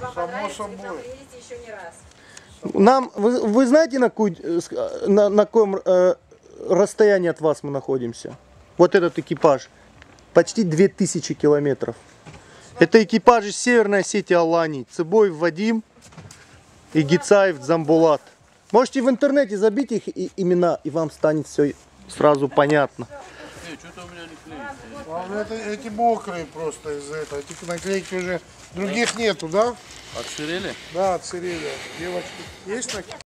вам Само понравится, вы к нам собой. приедете еще не раз. Нам, вы, вы знаете, на, ку- э, э, на, на каком э, расстоянии от вас мы находимся? Вот этот экипаж. Почти 2000 километров. Это экипаж из Северной Осетии Алании. Цыбой Вадим и Гицаев Замбулат. Можете в интернете забить их и- имена, и вам станет все сразу понятно. Что-то у меня не клеится. А это, эти мокрые просто из-за этого. Эти наклейки уже других нету, да? Отсырели? Да, отсырели. Девочки, есть наклейки?